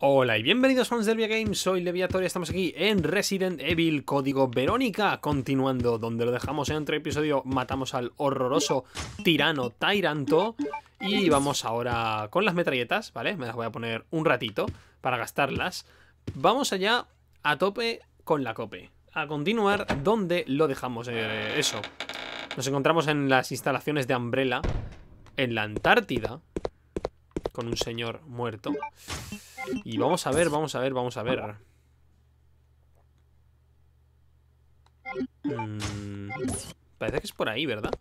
Hola y bienvenidos fans del Via Games, soy Leviator estamos aquí en Resident Evil Código Verónica, continuando donde lo dejamos en otro episodio, matamos al horroroso tirano Tyranto y vamos ahora con las metralletas, ¿vale? Me las voy a poner un ratito para gastarlas. Vamos allá a tope con la cope, a continuar donde lo dejamos, eh, eso. Nos encontramos en las instalaciones de Umbrella, en la Antártida, con un señor muerto. Y vamos a ver, vamos a ver, vamos a ver. Mm, parece que es por ahí, ¿verdad?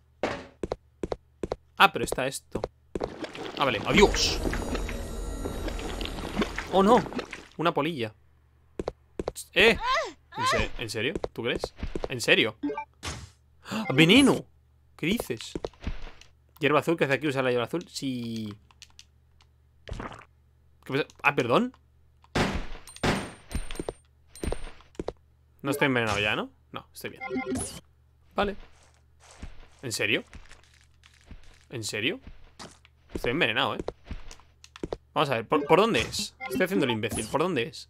Ah, pero está esto. Ah, vale, adiós. Oh, no. Una polilla. ¡Eh! ¿En, serio? ¿Tú crees? ¿En serio? ¡Ah! ¡Veneno! ¿Qué dices? Hierba azul, que hace aquí usar la hierba azul? Sí. Ah, perdón. No estoy envenenado ya, ¿no? No, estoy bien. Vale. ¿En serio? ¿En serio? Estoy envenenado, ¿eh? Vamos a ver, ¿por, dónde es? Estoy haciendo el imbécil, ¿por dónde es?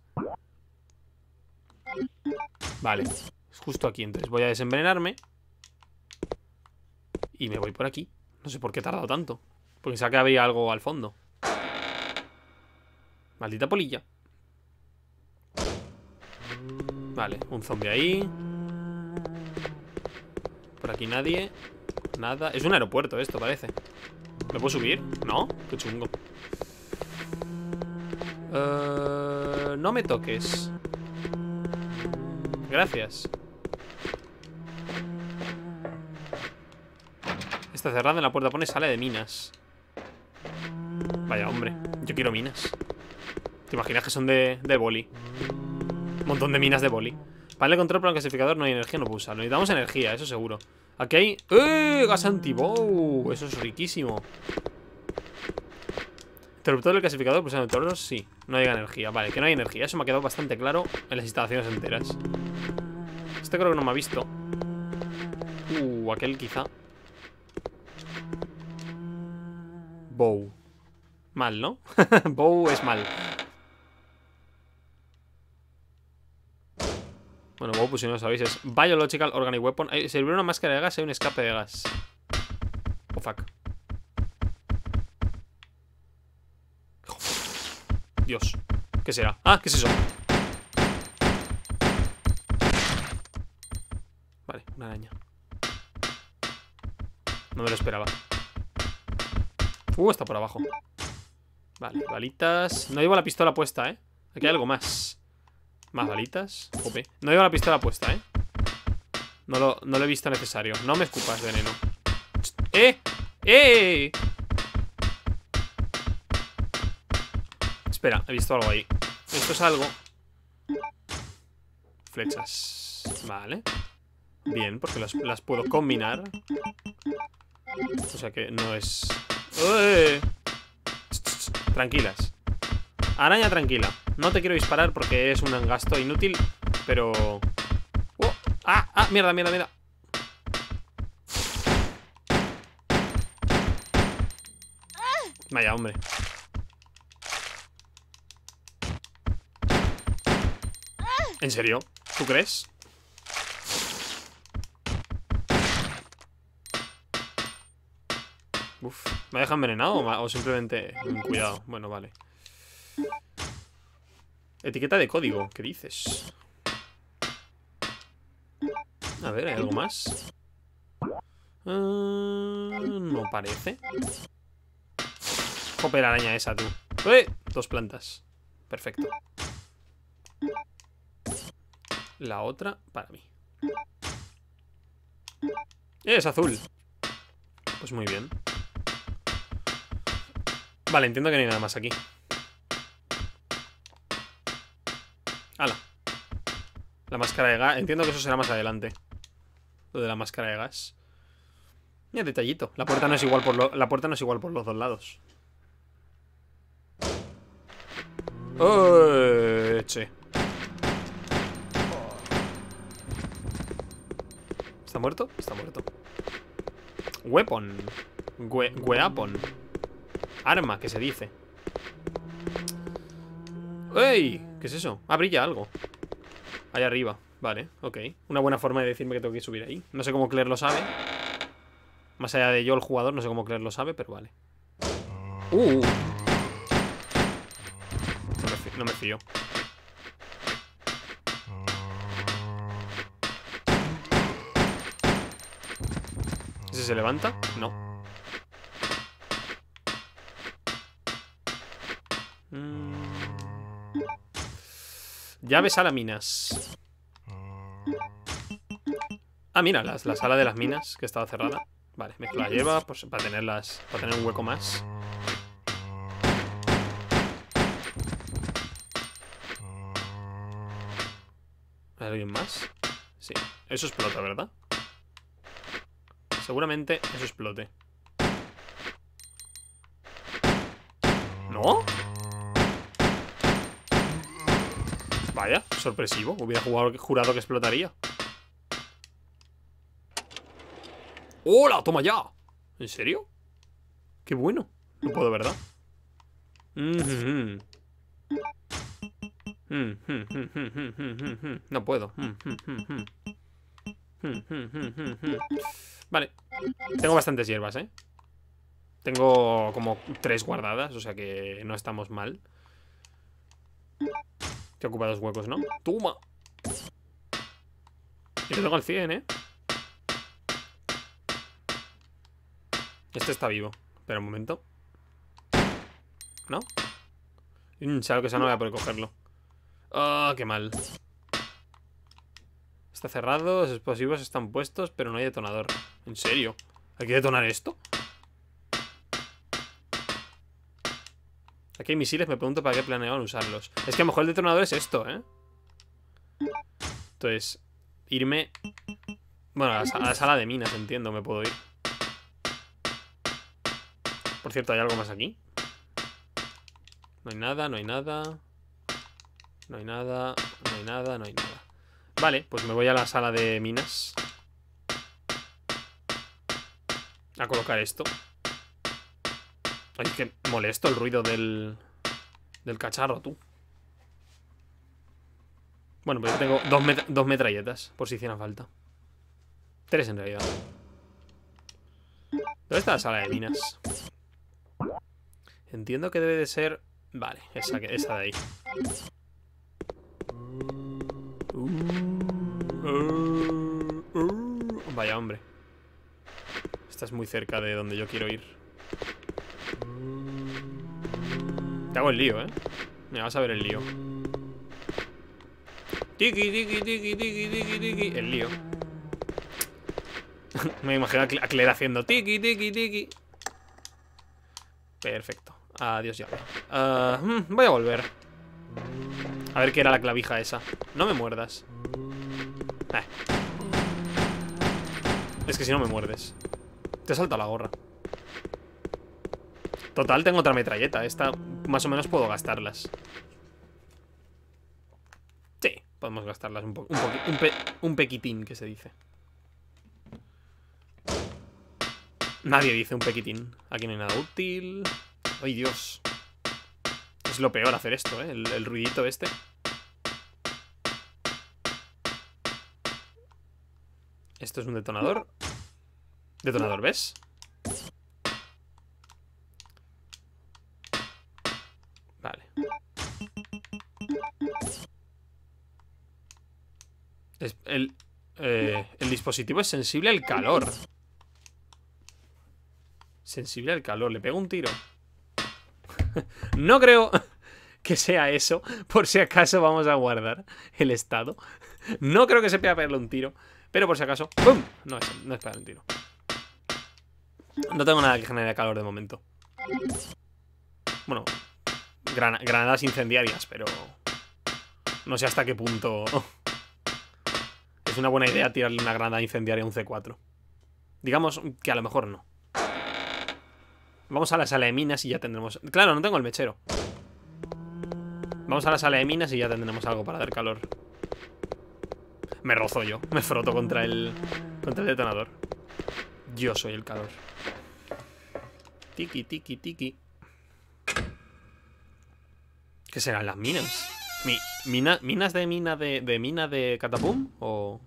Vale, es justo aquí Entonces voy a desenvenenarme Y me voy por aquí No sé por qué he tardado tanto Porque pensaba que había algo al fondo Maldita polilla. Vale, un zombie ahí. Por aquí nadie. Nada. Es un aeropuerto esto, parece. ¿Me puedo subir? No, qué chungo. Eh, no me toques. Gracias. Está cerrada en la puerta. Pone sale de minas. Vaya, hombre. Yo quiero minas. ¿Te imaginas que son de, de boli? Un montón de minas de boli. Panel de control para el clasificador no hay energía, no puedo. Necesitamos energía, eso seguro. Aquí hay... ¡Eh! Gas antibow. Eso es riquísimo. Interruptor del clasificador, pulsando toros, sí. No hay energía. Vale, que no hay energía. Eso me ha quedado bastante claro en las instalaciones enteras. Este creo que no me ha visto. Uh, aquel quizá. Bow. Mal, ¿no? Bow es mal. Bueno, wow, pues si no lo sabéis, es Biological Organic Weapon. Hay, servir una máscara de gas y un escape de gas. Oh, fuck. Dios. ¿Qué será? Ah, ¿qué es eso? Vale, una araña. No me lo esperaba. Uh, está por abajo. Vale, balitas. No llevo la pistola puesta, ¿eh? Aquí hay algo más. Más balitas. No llevo la pistola puesta, ¿eh? No lo, no lo he visto necesario. No me escupas veneno. ¡Eh! ¡Eh! Espera, he visto algo ahí. Esto es algo. Flechas. Vale. Bien, porque las, las puedo combinar. O sea que no es... ¡Eh! Tranquilas. Araña tranquila. No te quiero disparar porque es un gasto inútil, pero... ¡Oh! ¡Ah! ¡Ah! ¡Mierda, mierda, mierda! Vaya, hombre. ¿En serio? ¿Tú crees? Uf, ¿me deja envenenado o simplemente... Cuidado, bueno, vale Etiqueta de código, ¿qué dices? A ver, ¿hay algo más? Ah, no parece Jope la araña esa, tú ¡Eh! Dos plantas Perfecto La otra para mí. Es azul Pues muy bien Vale, entiendo que no hay nada más aquí Máscara de gas. Entiendo que eso será más adelante. Lo de la máscara de gas. Mira, detallito. La puerta no es igual por, la puerta no es igual por los dos lados. ¡Oh! Che. ¿Está muerto? Está muerto. Weapon. weapon. Arma, que se dice. ¡Ey! ¿Qué es eso? Ah, brilla algo. Ahí arriba. Vale, ok. Una buena forma de decirme que tengo que subir ahí. No sé cómo Claire lo sabe. Más allá de yo, el jugador, no sé cómo Claire lo sabe, pero vale. ¡Uh! No me fío. No me fío. ¿Ese se levanta? No. Llaves a las minas. Ah, mira, la, la sala de las minas que estaba cerrada. Vale, mezclo la hierba pues, para, tenerlas, para tener un hueco más. ¿Alguien más? Sí. Eso explota, ¿verdad? Seguramente eso explote. ¿No? Vaya, sorpresivo. Hubiera jurado que explotaría. ¡Hola! ¡Toma ya! ¿En serio? ¡Qué bueno! No puedo, ¿verdad? No puedo. Vale. Tengo bastantes hierbas, ¿eh? Tengo como tres guardadas, o sea que no estamos mal. Que ocupa dos huecos, ¿no? ¡Toma! Y lo tengo al 100, ¿eh? Este está vivo. Espera un momento. ¿No? Mm, que sea, no voy a poder cogerlo. ¡Ah, qué mal! Está cerrado, los explosivos están puestos, pero no hay detonador. ¿En serio? ¿Hay que detonar esto? Aquí hay misiles, me pregunto para qué planeaban usarlos. Es que a lo mejor el detonador es esto, ¿eh? Entonces, irme... Bueno, a la, sala de minas, entiendo, me puedo ir. Por cierto, ¿hay algo más aquí? No hay nada, no hay nada. No hay nada, no hay nada, no hay nada. Vale, pues me voy a la sala de minas. A colocar esto. Ay, que molesto el ruido del... Del cacharro, tú. Bueno, pues yo tengo dos, dos metralletas, por si hiciera falta. Tres en realidad. ¿Dónde está la sala de minas? Entiendo que debe de ser... Vale, esa, esa de ahí. Vaya, hombre. Esta es muy cerca de donde yo quiero ir. Te hago el lío, ¿eh? Me vas a ver el lío. Tiki, tiki, tiki, tiki, tiki, tiki. El lío. Me imagino a Claire haciendo tiki, tiki, tiki. Perfecto. Adiós ya. Uh, voy a volver. A ver qué era la clavija esa. No me muerdas. Eh. Es que si no me muerdes. Te salta la gorra. Total, tengo otra metralleta. Esta más o menos puedo gastarlas. Sí, podemos gastarlas un, poco, un, un pequitín, que se dice. Nadie dice un pequitín. Aquí no hay nada útil. ¡Ay, Dios! Es lo peor hacer esto, ¿eh? El, el ruidito este. Esto es un detonador. Detonador, ¿ves? El, eh, el dispositivo es sensible al calor. Sensible al calor. Le pego un tiro. no creo que sea eso. Por si acaso vamos a guardar el estado. No creo que se pueda pegarle un tiro. Pero por si acaso... ¡Pum! No es, no es un tiro. No tengo nada que genere calor de momento. Bueno, granadas incendiarias, pero... No sé hasta qué punto una buena idea tirarle una granada incendiaria a un C4. Digamos que a lo mejor no. Vamos a la sala de minas y ya tendremos... Claro, no tengo el mechero. Vamos a la sala de minas y ya tendremos algo para dar calor. Me rozo yo. Me froto contra el... Contra el detonador. Yo soy el calor. Tiki, tiki, tiki. ¿Qué serán las minas? Mi, mina, ¿Minas de mina de, de mina de catapum? ¿O,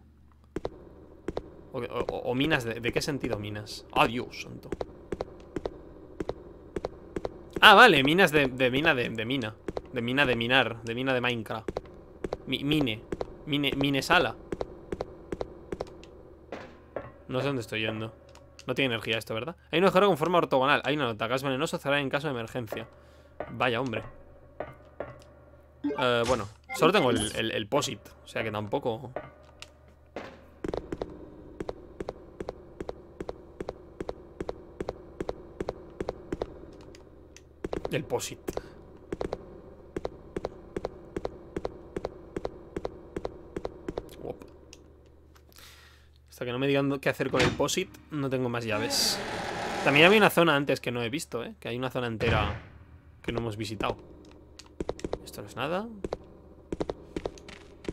o, minas de, de qué sentido minas? ¡Adiós, santo! Ah, vale, minas de, de mina de, de mina. De mina de minar, de mina de Minecraft. Mi- Mine, mine, sala. No sé dónde estoy yendo. No tiene energía esto, ¿verdad? Hay un agujero con forma ortogonal. Hay una nota, gas venenoso cerrará en caso de emergencia. Vaya, hombre. Eh, Bueno, solo tengo el, el, POSIT O sea que tampoco... El POSIT. Hasta que no me digan qué hacer con el POSIT No tengo más llaves También había una zona antes que no he visto, ¿eh? Que hay una zona entera que no hemos visitado Esto no es nada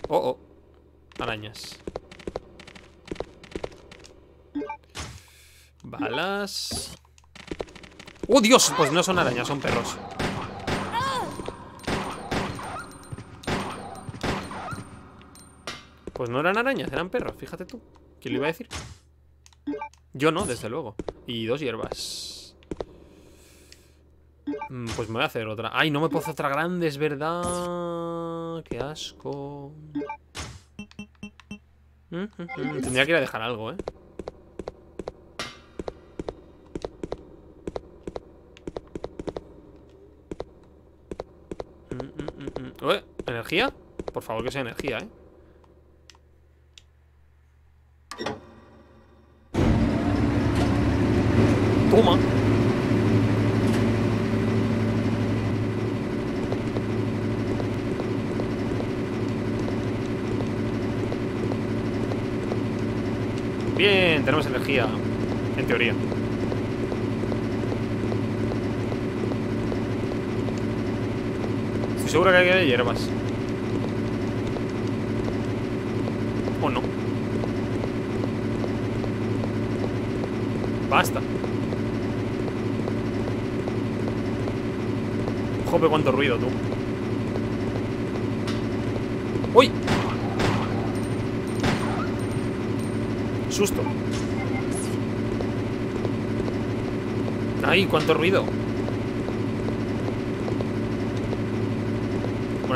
Oh, oh. Arañas. Balas. ¡Oh, Dios! Pues no son arañas, son perros. Pues no eran arañas, eran perros, fíjate tú. ¿Quién lo iba a decir? Yo no, desde luego. Y dos hierbas. Mm, Pues me voy a hacer otra. Ay, no me puedo hacer otra grande, es verdad Qué asco Mm, mm, mm, Tendría que ir a dejar algo, ¿eh? Ué, ¿Energía? Por favor que sea energía, ¿eh? Toma Bien, tenemos energía En teoría Estoy seguro que hay hierbas ¿O no? Basta Jope, cuánto ruido, tú ¡Uy! Susto. ¡Ay, cuánto ruido!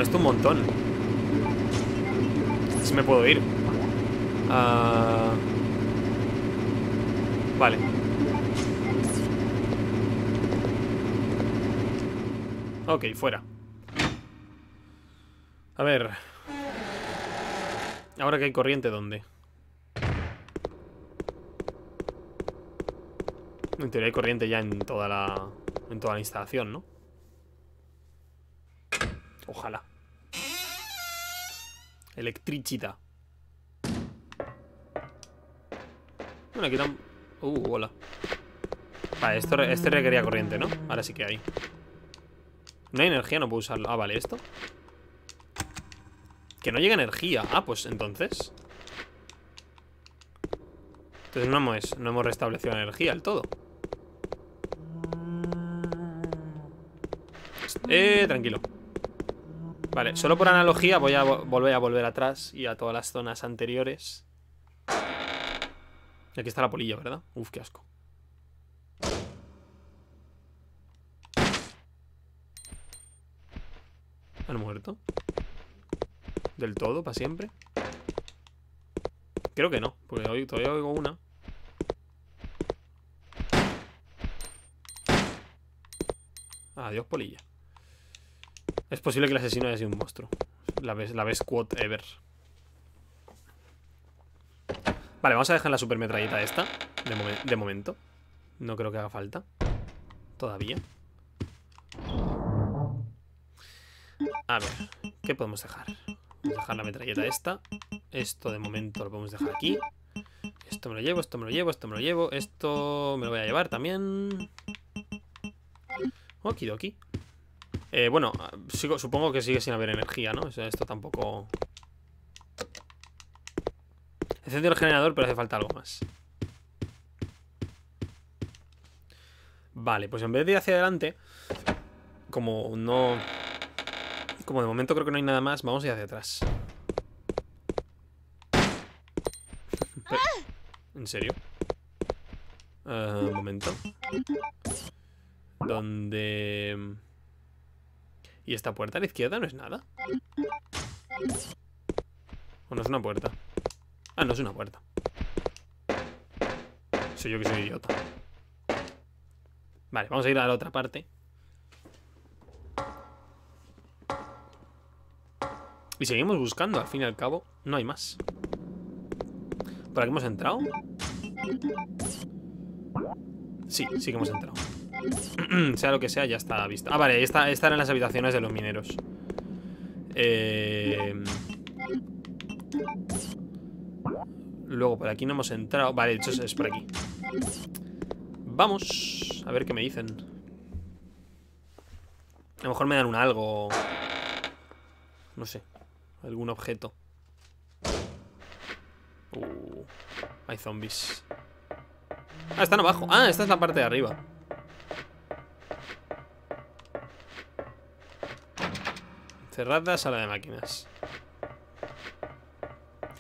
Esto un montón. Si me puedo ir. Ah, Vale. Ok, fuera. A ver. Ahora que hay corriente, ¿dónde? En teoría hay corriente ya en toda la En toda la instalación, ¿no? Ojalá. Electricidad. Bueno, aquí tam... Uh, hola. Vale, esto, este requería corriente, ¿no? Ahora sí que hay. No hay energía, no puedo usarlo Ah, vale, esto. Que no llega energía. Ah, pues entonces. Entonces no hemos, no hemos restablecido la energía del todo Eh, tranquilo Vale, solo por analogía voy a vo- volver a volver atrás Y a todas las zonas anteriores Aquí está la polilla, ¿verdad? Uf, qué asco ¿Han muerto? ¿Del todo, para siempre? Creo que no, porque hoy todavía oigo una Adiós, polilla Es posible que el asesino haya sido un monstruo. La vez, la vez quad ever. Vale, vamos a dejar la super metralleta esta de momento. No creo que haga falta Todavía. A ver, ¿qué podemos dejar? Vamos a dejar la metralleta esta. Esto de momento lo podemos dejar aquí. Esto me lo llevo, esto me lo llevo, esto me lo llevo. Esto me lo voy a llevar también. Okidoki eh, Bueno, supongo que sigue sin haber energía, ¿no? Esto tampoco... He encendido el generador, pero hace falta algo más Vale, pues en vez de ir hacia adelante Como no... Como de momento creo que no hay nada más, vamos a ir hacia atrás. ¿En serio? Eh, un momento. Donde... ¿Y esta puerta a la izquierda no es nada? ¿O no es una puerta? Ah, no es una puerta. Soy yo que soy idiota. Vale, vamos a ir a la otra parte. Y seguimos buscando, al fin y al cabo. No hay más. ¿Por aquí hemos entrado? Sí, sí que hemos entrado. sea lo que sea, ya está vista. Ah, vale, esta, esta eran las habitaciones de los mineros. Eh... Luego, por aquí no hemos entrado. Vale, de hecho es- es por aquí. Vamos a ver qué me dicen. A lo mejor me dan un algo. No sé. Algún objeto. Uh, hay zombies. Ah, están abajo. Ah, esta es la parte de arriba. Cerrada sala de máquinas.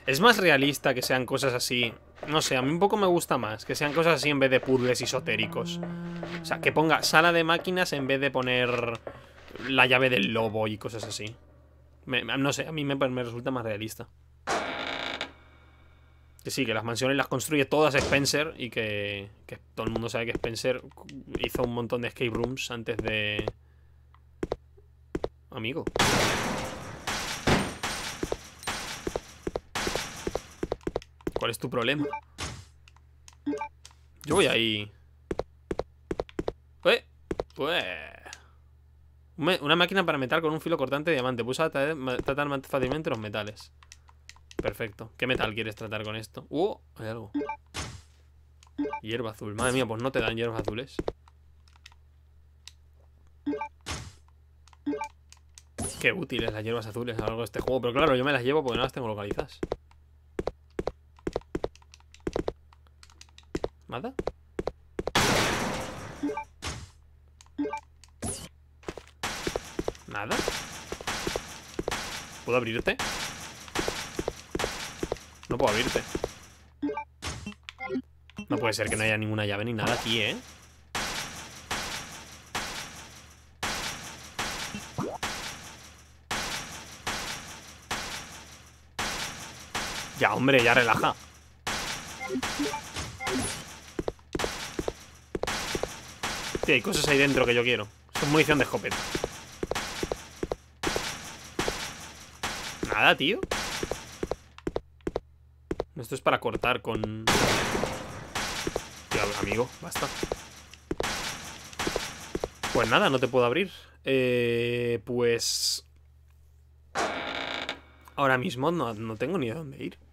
Es más realista que sean cosas así. No sé, a mí un poco me gusta más. Que sean cosas así en vez de puzzles esotéricos. O sea, que ponga sala de máquinas en vez de poner la llave del lobo y cosas así. No sé, a mí me, me resulta más realista. Que sí, que las mansiones las construye todas Spencer y que, que todo el mundo sabe que Spencer hizo un montón de escape rooms antes de... Amigo. ¿Cuál es tu problema? Yo voy ahí. ¡Eh! Pues... Una máquina para metal con un filo cortante de diamante. Puedes ma- tratar más fácilmente los metales. Perfecto. ¿Qué metal quieres tratar con esto? ¡Uh! Hay algo. Hierba azul. Madre mía, pues no te dan hierbas azules. Qué útiles las hierbas azules a lo largo de este juego. Pero claro, yo me las llevo porque no las tengo localizadas. ¿Nada? ¿Nada? ¿Puedo abrirte? No puedo abrirte. No puede ser que no haya ninguna llave ni nada aquí, ¿eh? Ya, hombre, ya relaja. Tío, hay cosas ahí dentro que yo quiero. Son munición de escopeta. Nada, tío. Esto es para cortar con... Tío, amigo, basta. Pues nada, no te puedo abrir. Eh, pues... Ahora mismo no, no tengo ni a dónde ir.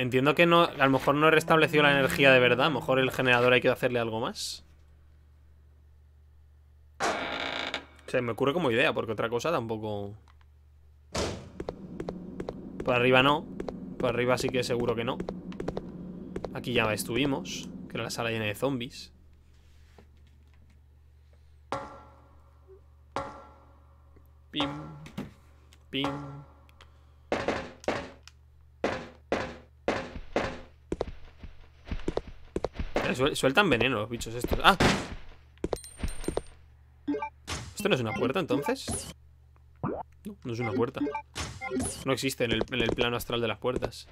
Entiendo que no, a lo mejor no he restablecido la energía de verdad. A lo mejor el generador hay que hacerle algo más. O sea, me ocurre como idea, porque otra cosa tampoco... Por arriba no. Por arriba sí que seguro que no. Aquí ya estuvimos. Que era la sala llena de zombies. Pim. Pim. Suel- Sueltan veneno los bichos estos. ¡Ah! ¿Esto no es una puerta entonces? No, no es una puerta. No existe en el, en el plano astral de las puertas.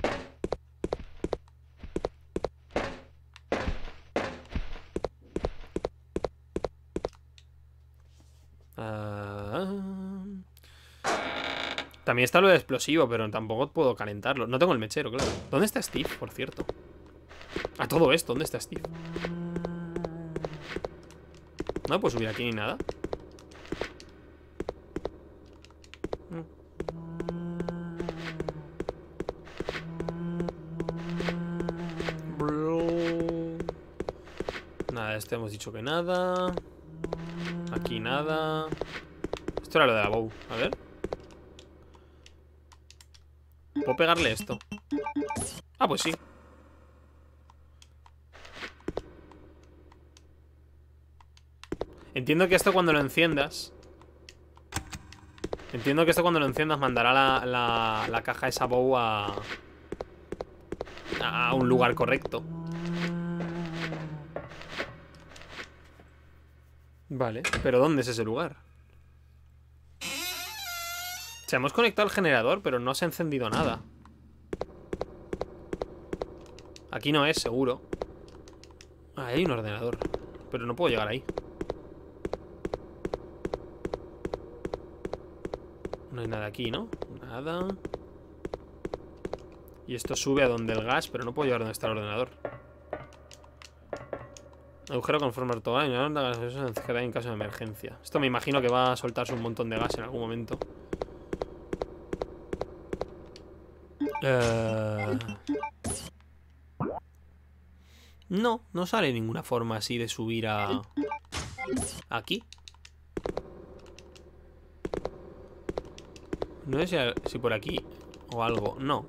Ah. También está lo de explosivo, pero tampoco puedo calentarlo. No tengo el mechero, claro. ¿Dónde está Steve, por cierto? Todo esto, ¿dónde está Steve? No puedo subir aquí ni nada. Nada, este hemos dicho que nada. Aquí nada. Esto era lo de la bow. A ver. ¿Puedo pegarle esto? Ah, pues sí. Entiendo que esto cuando lo enciendas Entiendo que esto cuando lo enciendas mandará la, la, caja esa bow a... A un lugar correcto. Vale, pero ¿dónde es ese lugar? Se hemos conectado al generador, pero no se ha encendido nada. Aquí no es, seguro. Ah, hay un ordenador. Pero no puedo llegar ahí. No hay nada aquí, ¿no? Nada. Y esto sube a donde el gas, pero no puedo llegar donde está el ordenador. Agujero con forma en caso de emergencia. Esto me imagino que va a soltarse un montón de gas en algún momento. Eh... No, no sale ninguna forma así de subir a... Aquí. No sé si, por aquí o algo. No.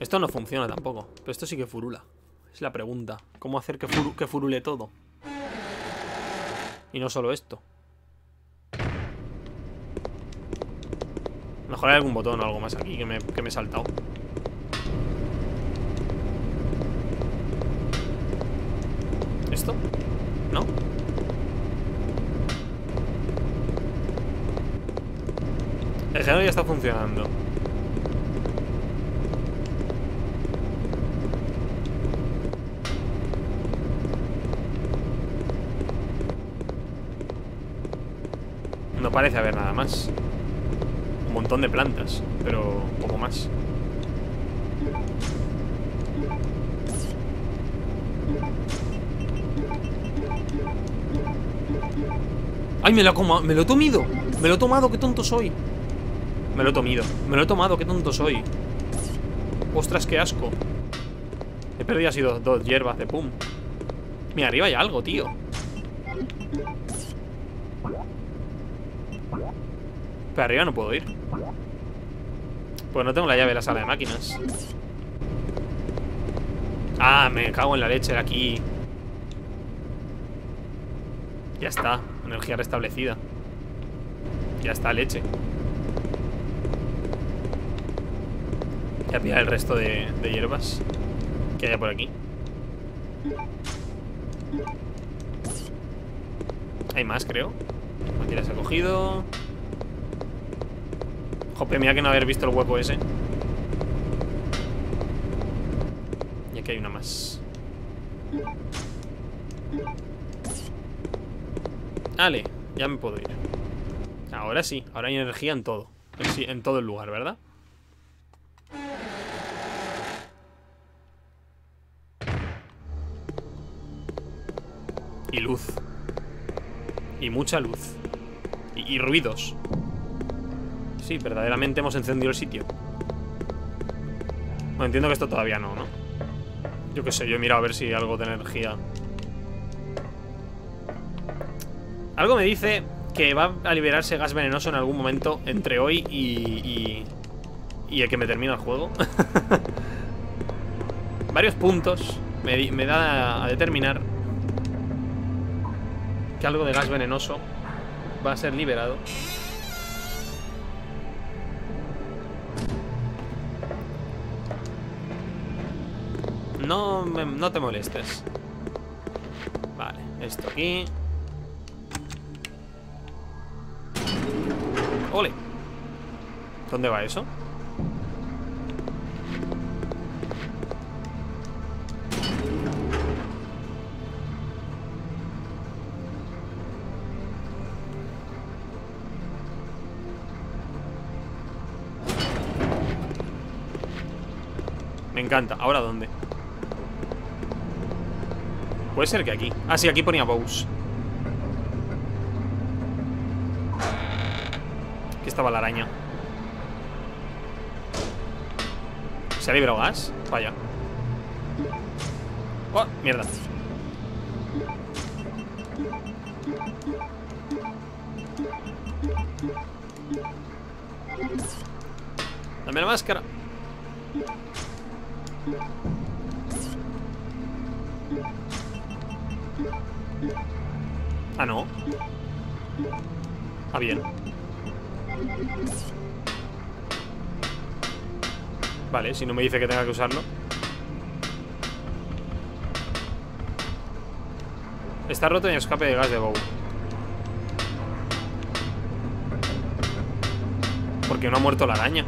Esto no funciona tampoco. Pero esto sí que furula. Es la pregunta. ¿Cómo hacer que, que furule todo? Y no solo esto. Mejor hay algún botón o algo más aquí que me, que me he saltado. ¿Esto? ¿No? El genero ya está funcionando. No parece haber nada más. Un montón de plantas, pero poco más. ¡Ay, me lo, me lo he tomado! ¡Me lo he tomado! ¡Qué tonto soy! Me lo he tomado. Me lo he tomado, qué tonto soy. Ostras, qué asco. He perdido así dos, dos hierbas de pum. Mira, arriba hay algo, tío. Pero arriba no puedo ir. Pues no tengo la llave de la sala de máquinas. Ah, me cago en la leche de aquí. Ya está. Energía restablecida. Ya está, leche. Voy a pillar el resto de, hierbas que haya por aquí. Hay más, creo. Aquí las he cogido. Jope, mira que no haber visto el hueco ese. Y aquí hay una más. Vale, ya me puedo ir. Ahora sí, ahora hay energía en todo. En todo el lugar, ¿verdad? Luz. Y mucha luz. Y, ruidos. Sí, verdaderamente hemos encendido el sitio. Bueno, entiendo que esto todavía no, ¿no? Yo qué sé, yo he mirado a ver si algo de energía... Algo me dice que va a liberarse gas venenoso en algún momento entre hoy y... y, y el que me termina el juego. Varios puntos me, me da a determinar que algo de gas venenoso va a ser liberado. No, no te molestes. Vale, esto aquí. ¡Ole! ¿Dónde va eso? Encanta. ¿Ahora dónde? Puede ser que aquí. Ah, sí, aquí ponía bows. Aquí estaba la araña. ¿Se ha librado gas? Vaya. ¡Oh! Mierda. Dame la máscara. Ah, no. Ah, bien. Vale, si no me dice que tenga que usarlo. Está roto en escape de gas de Bow. Porque no ha muerto la araña.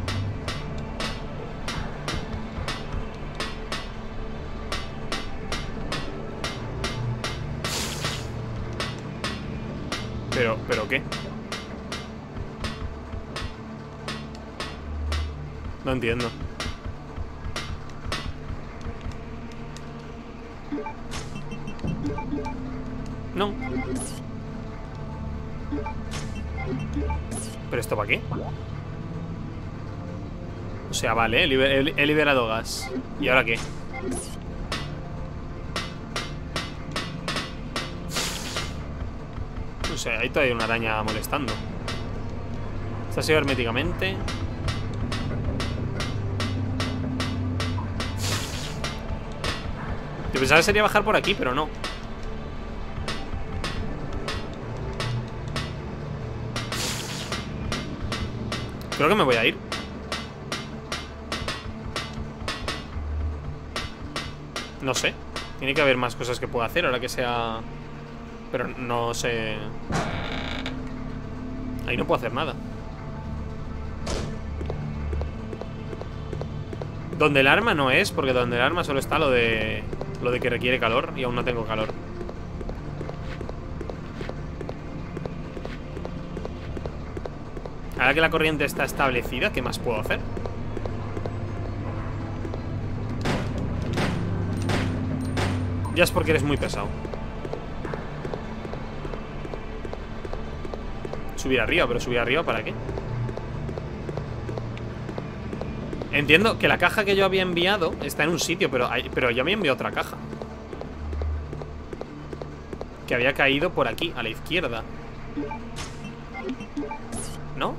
No entiendo. No. ¿Pero esto para qué? O sea, vale, he, liber- he- he liberado gas. ¿Y ahora qué? No sé, ahí todavía hay una araña molestando. Está así herméticamente. Pensaba que sería bajar por aquí, pero no. Creo que me voy a ir. No sé. Tiene que haber más cosas que pueda hacer ahora que sea... Pero no sé... Ahí no puedo hacer nada. Donde el arma no es, porque donde el arma solo está lo de... Lo de que requiere calor y aún no tengo calor. Ahora que la corriente está establecida, ¿qué más puedo hacer? Ya es porque eres muy pesado. Subir arriba, pero subir arriba ¿para qué? Entiendo que la caja que yo había enviado está en un sitio, pero, pero yo me enviado otra caja. Que había caído por aquí, a la izquierda. ¿No?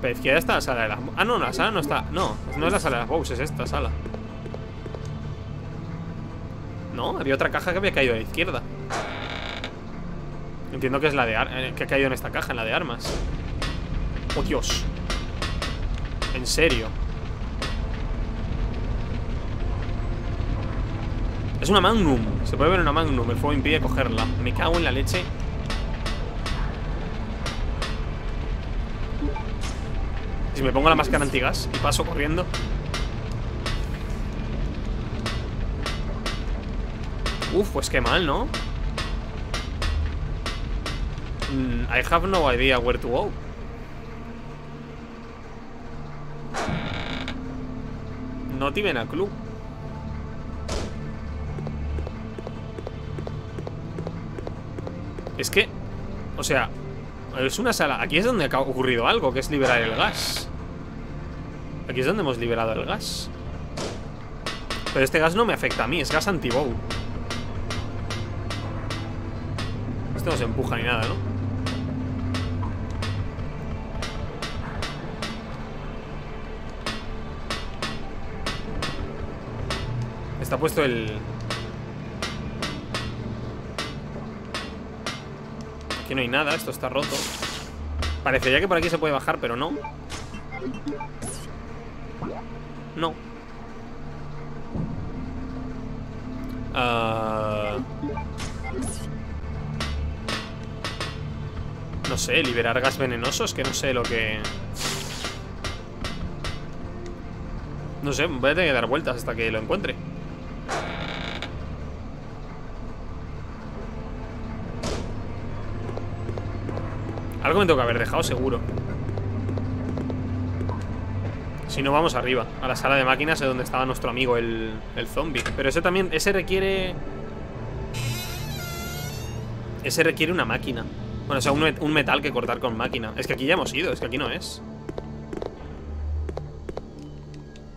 Pero izquierda está la sala de las... Ah, no, la sala no está... No, no es la sala de las bows, es esta sala. No, había otra caja que había caído a la izquierda. Entiendo que es la de... ar- eh, que ha caído en esta caja, en la de armas. ¡Oh, Dios! En serio. Es una Magnum. Se puede ver una Magnum. El fuego impide cogerla. Me cago en la leche. Si me pongo la máscara antigas y paso corriendo. Uf, pues qué mal, ¿no? Mm, I have no idea where to go. No tienen a club. Es que, o sea, es una sala. Aquí es donde ha ocurrido algo, que es liberar el gas. Aquí es donde hemos liberado el gas. Pero este gas no me afecta a mí, es gas anti-bow. Esto no se empuja ni nada, ¿no? Está puesto el... Aquí no hay nada, esto está roto. Parecería que por aquí se puede bajar, pero no. No. Ah, No sé, liberar gas venenosos Que no sé lo que... No sé, voy a tener que dar vueltas hasta que lo encuentre Algo me tengo que haber dejado seguro. Si no vamos arriba A la sala de máquinas es donde estaba nuestro amigo el, el zombie. Pero ese también, ese requiere Ese requiere una máquina. Bueno, o sea, un, met- un metal que cortar con máquina. Es que aquí ya hemos ido, es que aquí no es.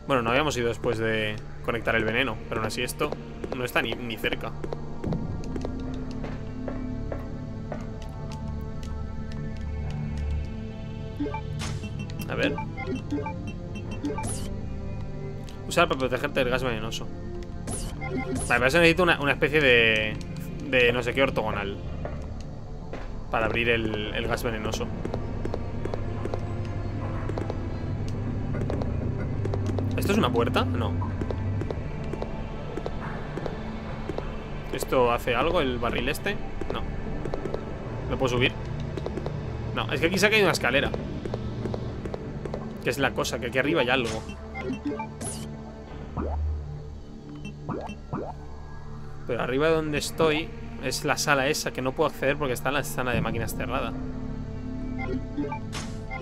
Bueno, no habíamos ido después de conectar el veneno Pero aún así esto no está ni cerca Usar para protegerte del gas venenoso. Vale, para eso necesito una, una especie de... De no sé qué ortogonal. Para abrir el, el gas venenoso. ¿Esto es una puerta? No. ¿Esto hace algo, el barril este? No. ¿Lo puedo subir? No, es que aquí se ha caído una escalera. Que es la cosa, que aquí arriba hay algo. Pero arriba de donde estoy es la sala esa que no puedo acceder porque está en la sala de máquinas cerrada.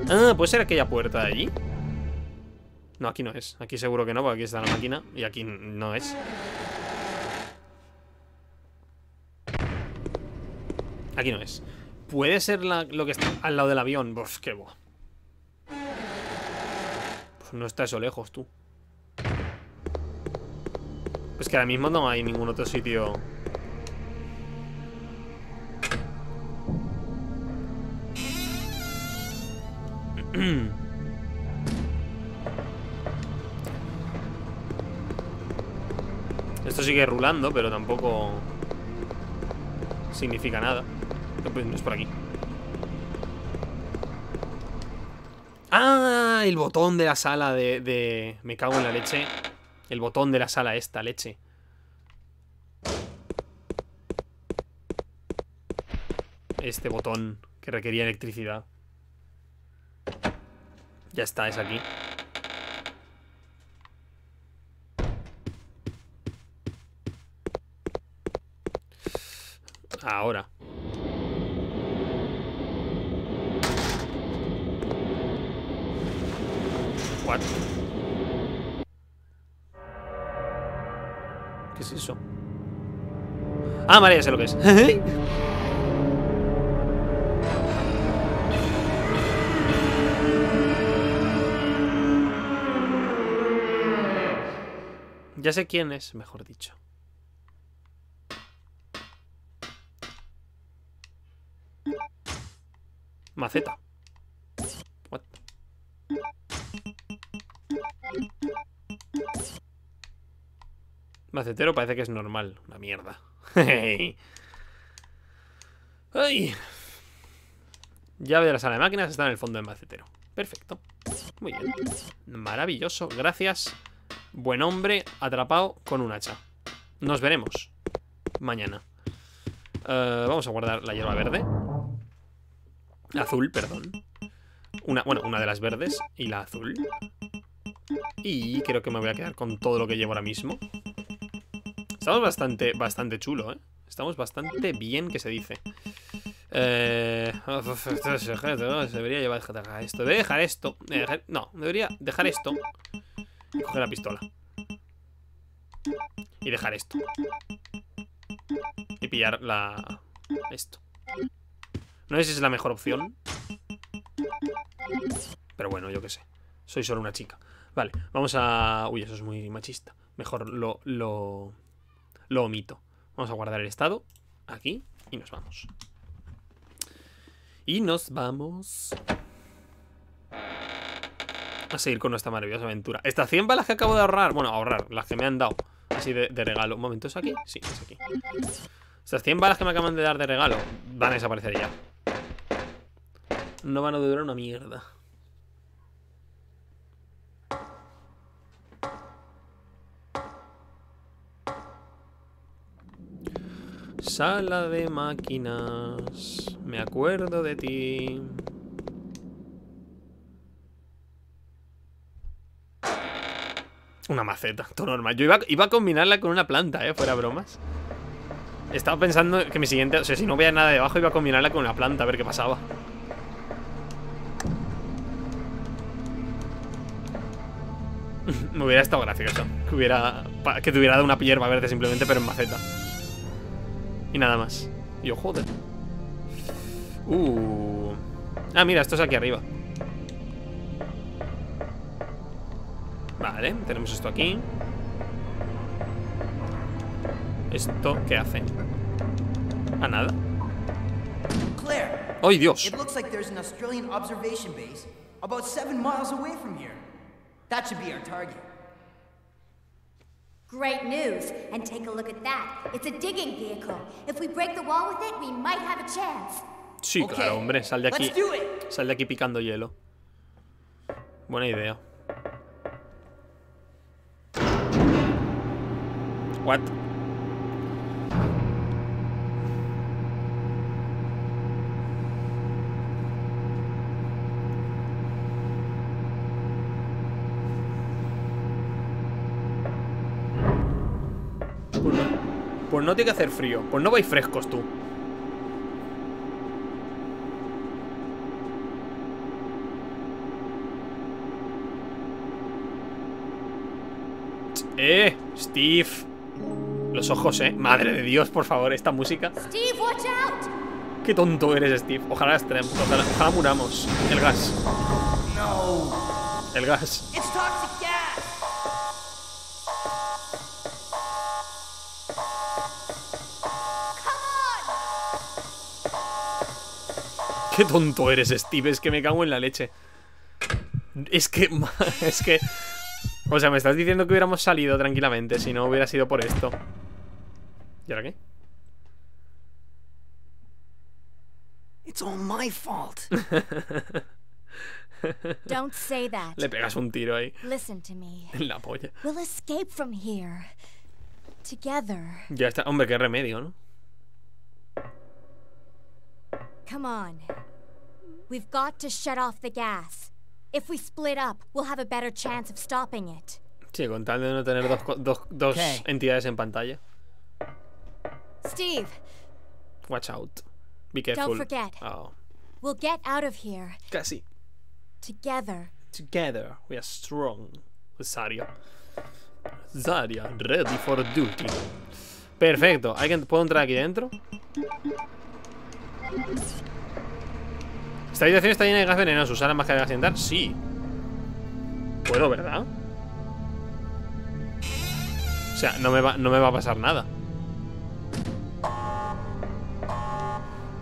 Ah, ¿puede ser aquella puerta de allí? No, aquí no es. Aquí seguro que no, porque aquí está la máquina y aquí no es. Aquí no es. Puede ser lo que está al lado del avión. Uf, qué bo. Pues no está eso lejos, tú. Es que ahora mismo no hay ningún otro sitio Esto sigue rulando, pero tampoco significa nada. Pues no es por aquí. ¡Ah! El botón de la sala de, de... Me cago en la leche. El botón de la sala esta, leche. Este botón que requería electricidad. Ya está, es aquí. Ahora. Es eso? Ah, vale, ya sé lo que es. ya sé quién es, mejor dicho. Maceta. Macetero parece que es normal. Una mierda. ¡Ay! Llave de la sala de máquinas está en el fondo del macetero. Perfecto. Muy bien. Maravilloso. Gracias. Buen hombre atrapado con un hacha. Nos veremos mañana. Eh, vamos a guardar la hierba verde. Azul, perdón. Una, bueno, una de las verdes y la azul. Y creo que me voy a quedar con todo lo que llevo ahora mismo. Estamos bastante, bastante chulo, ¿eh? Estamos bastante bien, que se dice. Eh... Debería llevar esto. Debería dejar esto. No, debería dejar esto. Y coger la pistola. Y dejar esto. Y pillar la... Esto. No sé si es la mejor opción. Pero bueno, yo qué sé. Soy solo una chica. Vale, vamos a... Uy, eso es muy machista. Mejor lo, lo, lo omito. Vamos a guardar el estado aquí y nos vamos. Y nos vamos a seguir con nuestra maravillosa aventura. Estas 100 balas que acabo de ahorrar, bueno, ahorrar, las que me han dado así de, regalo. Un momento, ¿es aquí? Sí, es aquí. Estas 100 balas que me acaban de dar de regalo van a desaparecer ya no van a durar una mierda. Sala de máquinas. Me acuerdo de ti. Una maceta, todo normal. Yo iba, iba, a combinarla con una planta, eh, fuera bromas. Estaba pensando que mi siguiente... O sea, si no veía nada debajo, iba a combinarla con una planta, a ver qué pasaba. Me hubiera estado gracioso. Que hubiera. Que te hubiera dado una hierba verde simplemente, pero en maceta. Y nada más. Y yo, joder. Uh. Ah, mira, esto es aquí arriba. Vale, tenemos esto aquí. ¿Esto qué hace? A nada. ¡Ay, Dios! It looks like there's an Australian observation base about seven miles away from here. That should be our target. Great news. And take a look at that. It's a digging vehicle. If we break the wall with it, we might have a chance. Sí, Okay, claro, hombre, sal de aquí. let's do it. Sal de aquí picando hielo. Buena idea. What? Pues no tiene que hacer frío. Pues no vais frescos tú. Eh, Steve. Los ojos, eh. Madre de Dios, por favor, esta música. Steve, watch out! Qué tonto eres, Steve. Ojalá, ojalá, ojalá muramos. El gas. No. El gas. It's toxic gas. Qué tonto eres, Steve. Es que me cago en la leche. Es que. Es que. O sea, me estás diciendo que hubiéramos salido tranquilamente si no hubiera sido por esto. ¿Y ahora qué? It's all my fault. Don't say that. Le pegas un tiro ahí. Listen to me. En la polla. We'll escape from here. Together. Ya está. Hombre, qué remedio, ¿no? Come on. We've got to shut off the gas. If we split up, we'll have a better chance of stopping it. Sí, con tal de no tener dos, dos, dos Ok. entidades en pantalla. Steve, Watch out. Be careful. forget. Oh, we'll get out of here casi. together. Together we are strong. Zarya. Zarya, ready for duty. Perfecto. ¿Hay que, ¿Puedo entrar aquí dentro? Esta habitación está llena de gas venenoso. ¿Usar la máscara de dar? Sí. Puedo, ¿verdad? O sea, no me va, no me va a pasar nada.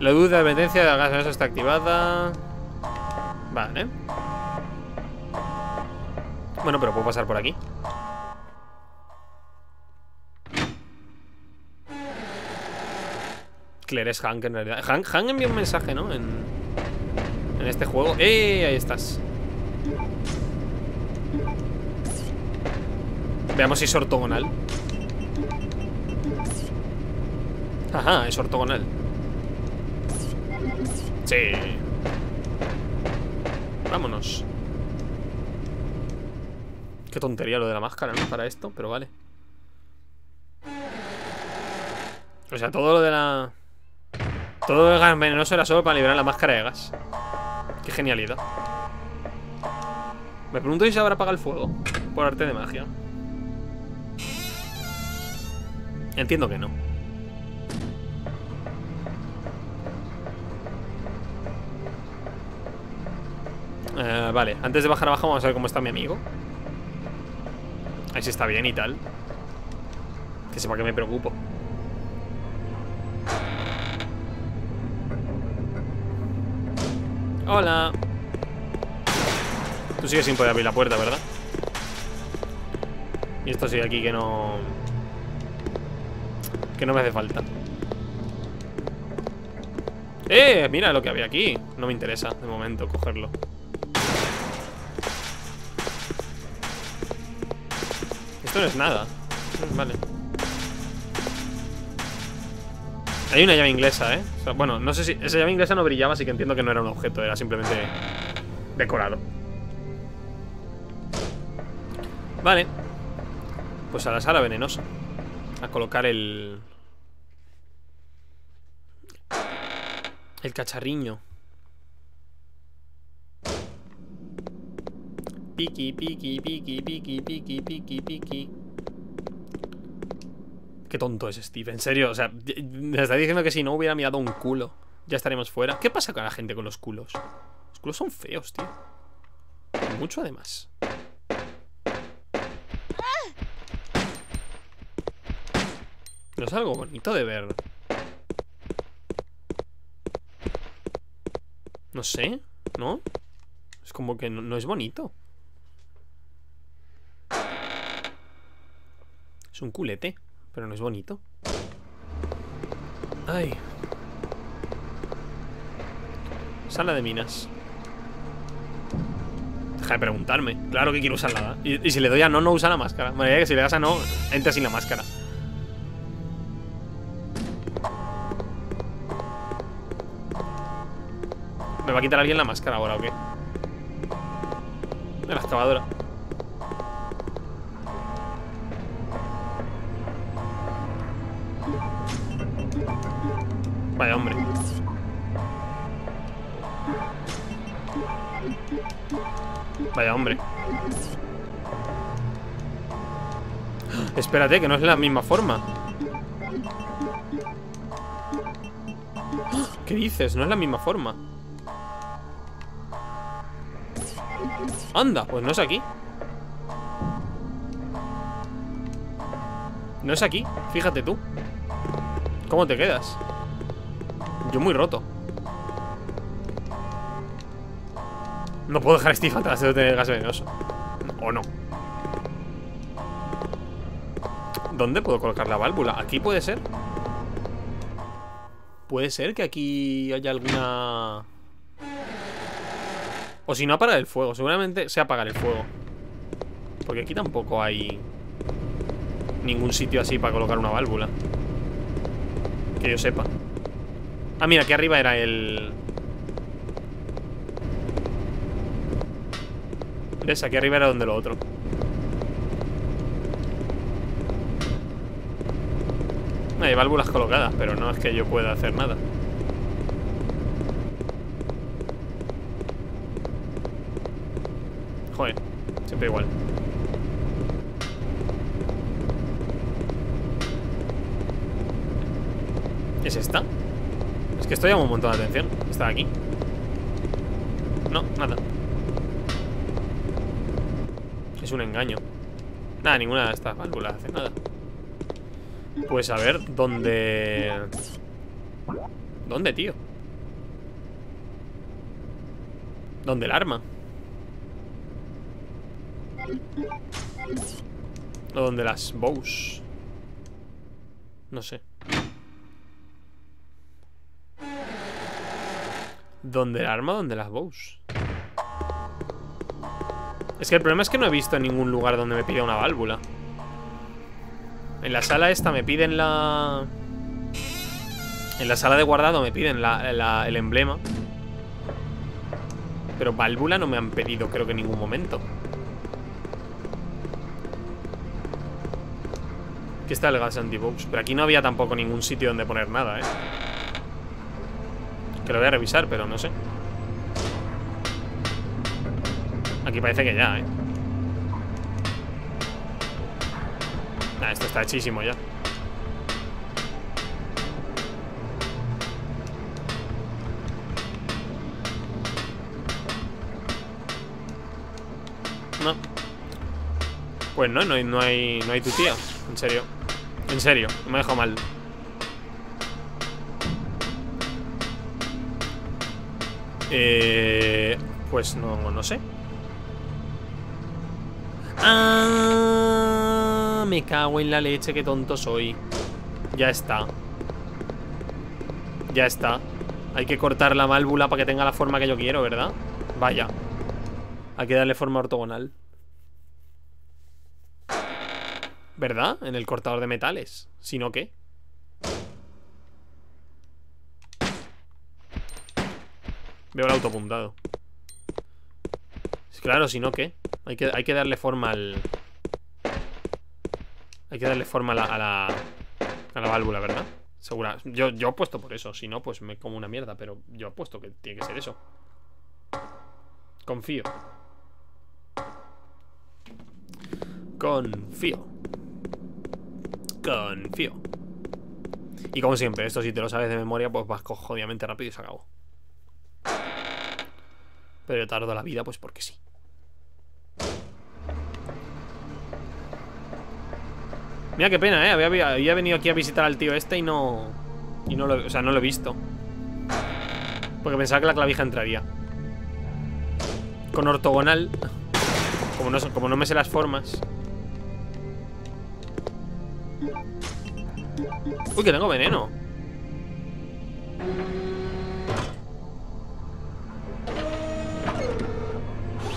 La luz de advertencia de gas venenoso está activada. Vale. Bueno, pero puedo pasar por aquí. Claire es Hank en realidad. Hank, Hank envió un mensaje, ¿no? En, en este juego. ¡Eh! Ahí estás. Veamos si es ortogonal. Ajá, es ortogonal. Sí. Vámonos. Qué tontería lo de la máscara, ¿no? Para esto, pero vale. O sea, todo lo de la... Todo el gas venenoso era solo para liberar la máscara de gas. Qué genialidad. Me pregunto si se habrá apagado el fuego. Por arte de magia. Entiendo que no. Eh, vale, antes de bajar abajo vamos a ver cómo está mi amigo. Ahí sí está bien y tal. Que sepa que me preocupo. Hola. Tú sigues sin poder abrir la puerta, ¿verdad? Y esto sigue aquí que no... Que no me hace falta. ¡Eh! Mira lo que había aquí. No me interesa, de momento, cogerlo. Esto no es nada. Vale. Hay una llave inglesa, ¿eh? Bueno, no sé si... Esa llave inglesa no brillaba, así que entiendo que no era un objeto, era simplemente decorado. Vale. Pues a la sala venenosa. A colocar el... El cacharriño. Piki, piki, piki, piki, piki, piki, piki. Qué tonto es Steve, en serio. O sea, me está diciendo que si no hubiera mirado un culo, ya estaríamos fuera. ¿Qué pasa con la gente con los culos? Los culos son feos, tío. Mucho además. No es algo bonito de ver. No sé, ¿no? Es como que no, no es bonito. Es un culete, pero no es bonito. Ay. Sala de minas. Deja de preguntarme. Claro que quiero usarla. Y, y si le doy a no, no usa la máscara. Me que si le das a no, entra sin la máscara. ¿Me va a quitar alguien la máscara ahora o qué? De la excavadora. Vaya hombre. Vaya hombre. Espérate, que no es la misma forma. ¿Qué dices? No es la misma forma. Anda, pues no es aquí. No es aquí, fíjate tú. ¿Cómo te quedas? Yo muy roto. No puedo dejar a Steve atrás de gas venenoso. O no. ¿Dónde puedo colocar la válvula? ¿Aquí puede ser? Puede ser que aquí haya alguna... O si no, apagar el fuego. Seguramente sea apagar el fuego. Porque aquí tampoco hay... Ningún sitio así para colocar una válvula. Que yo sepa. Ah, mira, aquí arriba era el... ¿Ves? Aquí arriba era donde lo otro. Hay válvulas colocadas, pero no es que yo pueda hacer nada. Joder, siempre igual. ¿Es esta? Que esto llama un montón de atención. Está aquí. No, nada. Es un engaño. Nada, ninguna de estas válvulas hace nada. Pues a ver, ¿dónde...? ¿Dónde, tío? ¿Dónde el arma? ¿O dónde las bows? No sé. ¿Dónde el arma? ¿Dónde las bows? Es que el problema es que no he visto ningún lugar donde me pida una válvula. En la sala esta me piden la... En la sala de guardado me piden la, el emblema. Pero válvula no me han pedido creo que en ningún momento. Aquí está el gas anti-box. Pero aquí no había tampoco ningún sitio donde poner nada, ¿eh? Que lo voy a revisar, pero no sé. Aquí parece que ya, ¿eh? Nah, esto está hechísimo ya. No. Pues no, no hay, no hay, no hay tu tía. En serio. En serio, me dejo mal. Eh, pues no, no sé. Ah, me cago en la leche, qué tonto soy. Ya está. Ya está. Hay que cortar la válvula para que tenga la forma que yo quiero, ¿verdad? Vaya. Hay que darle forma ortogonal. ¿Verdad? En el cortador de metales. Si no, ¿qué? Veo el autopuntado. Claro, si no, ¿qué? Hay que, hay que darle forma al... Hay que darle forma a la, a la, a la válvula, ¿verdad? Segura. Yo, yo apuesto por eso. Si no, pues me como una mierda. Pero yo apuesto que tiene que ser eso. Confío. Confío. Confío. Y como siempre, esto si te lo sabes de memoria, pues vas jodidamente rápido y se acabó. Pero yo tardo la vida, pues porque sí. Mira qué pena, eh. Había, venido aquí a visitar al tío este y no. Y no lo. O sea, no lo he visto. Porque pensaba que la clavija entraría. Con ortogonal. Como no, como no me sé las formas. Uy, que tengo veneno.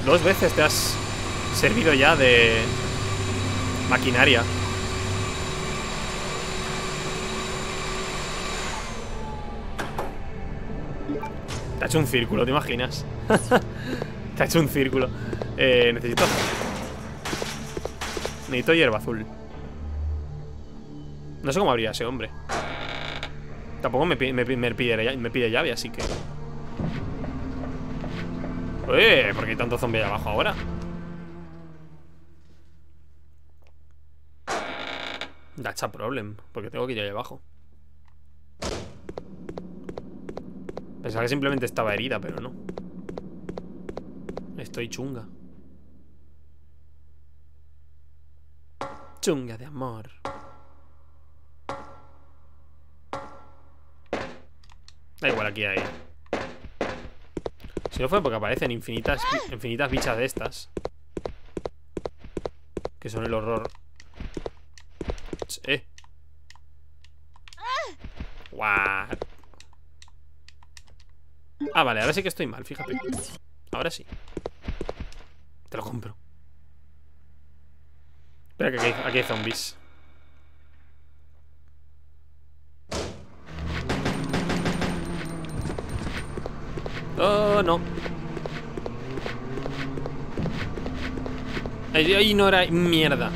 Dos veces te has servido ya de maquinaria. Te ha hecho un círculo, ¿te imaginas? te ha hecho un círculo. Eh, necesito... Necesito hierba azul. No sé cómo habría ese hombre. Tampoco me, me, me pide, me pide llave, así que... Eh, ¿por qué hay tanto zombie ahí abajo ahora? That's a problem, porque tengo que ir ahí abajo. Pensaba que simplemente estaba herida, pero no. Estoy chunga. Chunga de amor. Da igual, aquí hay. Si no fue porque aparecen infinitas, infinitas bichas de estas. Que son el horror. Eh. Ah, vale, ahora sí que estoy mal, fíjate. Ahora sí. Te lo compro. Espera que aquí aquí hay zombies. Oh, no. Ahí, ahí no era mierda.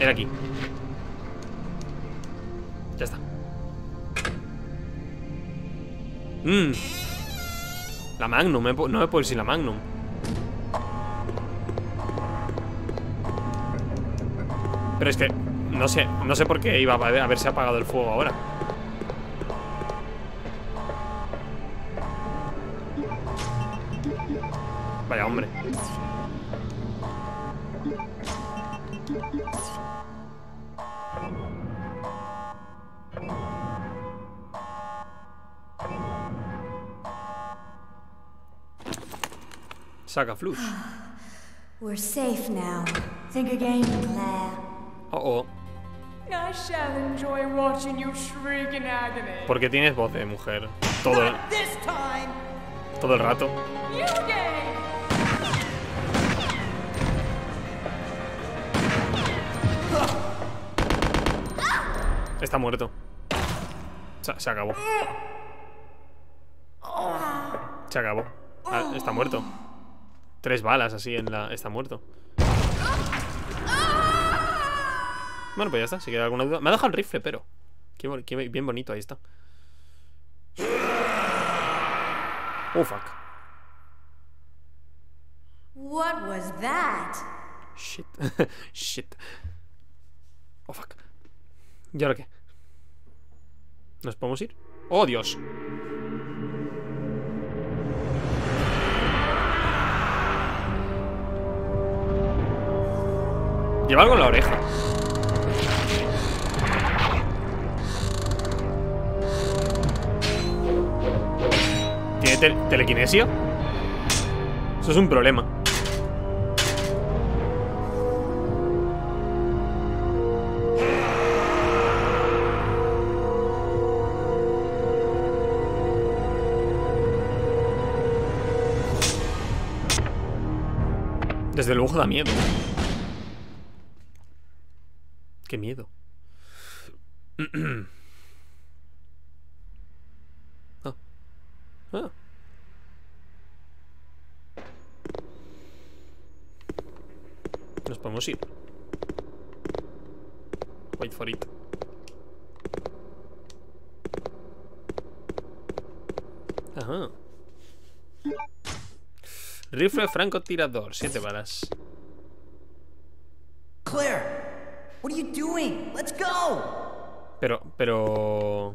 Era aquí. Ya está. Mmm. La Magnum, me pu- no me puedo ir sin la Magnum. Pero es que no sé, no sé por qué iba a haber- haberse apagado el fuego ahora. Vaya hombre. Saca flush. We're safe now. Think again, Claire. Porque tienes voz de mujer. Todo, time! todo el rato. Está muerto. Se, se acabó. Se acabó. Ah, está muerto. Tres balas así en la. Está muerto. Bueno, pues ya está. Si queda alguna duda. Me ha dejado el rifle, pero. Qué, bien bonito, ahí está. Oh, fuck. What was that? Shit. Shit. Oh, fuck. ¿Y ahora qué? ¿Nos podemos ir? ¡Oh, Dios! Lleva algo en la oreja. Tel- telequinesia? Eso es un problema. Desde luego da miedo. Qué miedo. podemos ir. Wait for it. Ajá. Rifle francotirador, siete balas. Claire! What are you doing? Let's go! Pero, pero...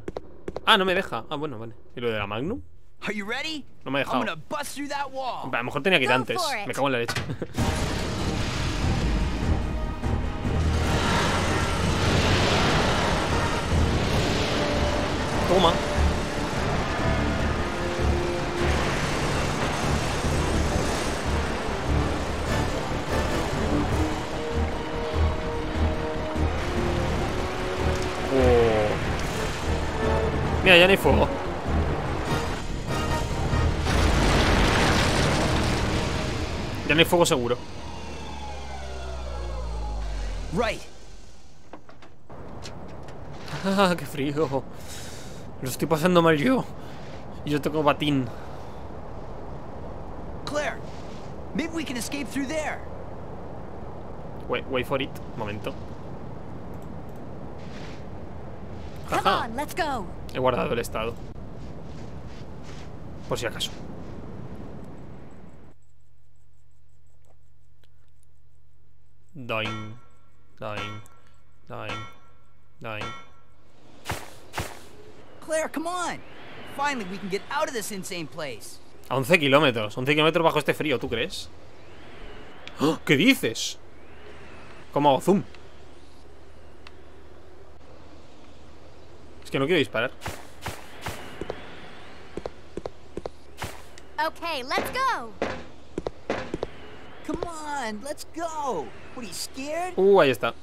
Ah, no me deja. Ah, bueno, vale. ¿Y lo de la Magnum? No me ha dejado. A lo mejor tenía que ir antes. Me cago en la leche. Toma. Oh. Mira, ya no hay fuego. Ya no hay fuego seguro. Right. Ah, qué frío. Lo estoy pasando mal yo. Y Yo tengo batín. Claire, maybe we can escape through there. Wait, wait for it. Momento. Come Jaja. on, let's go. He guardado el estado. Por si acaso. Dying. Dying. Dying. Dying. Claire, come on. Finally, we can get out of this insane place. A 11 kilómetros. 11 kilómetros bajo este frío, ¿tú crees? ¡Ah! ¿Qué dices? ¿Cómo hago zoom? Es que no quiero disparar. Okay, let's go. Come on, let's go. What are you scared? Uh, ahí está.